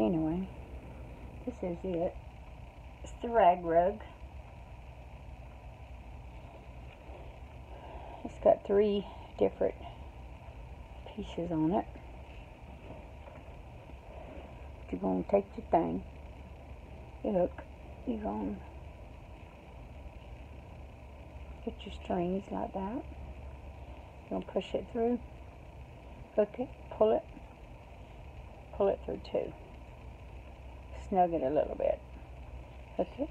Anyway, this is it. It's the rag rug. It's got three different pieces on it. You're going to take your thing, hook, you're going to get your strings like that. You're going to push it through, hook it, pull it, pull it through two. Snug it a little bit. Hook it,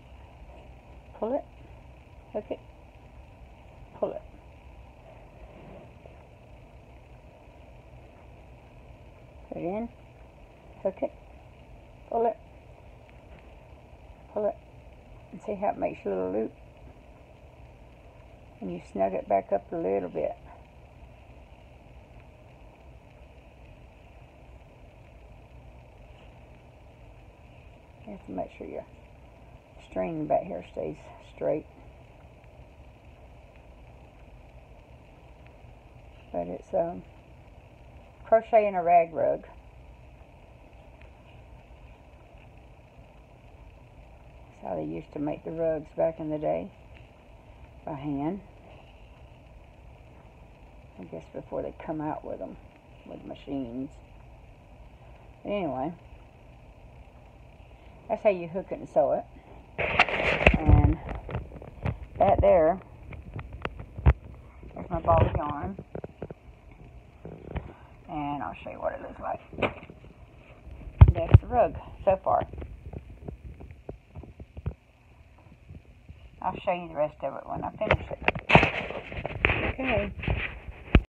pull it, hook it, pull it. Put it in, hook it, pull it, pull it, and see how it makes a little loop. And you snug it back up a little bit. You have to make sure your string back here stays straight. But it's um, crochet in a rag rug. That's how they used to make the rugs back in the day, by hand. I guess before they come out with them, with machines. Anyway, that's how you hook it and sew it. And that there, there is my ball of yarn. And I'll show you what it looks like. That's the rug so far. I'll show you the rest of it when I finish.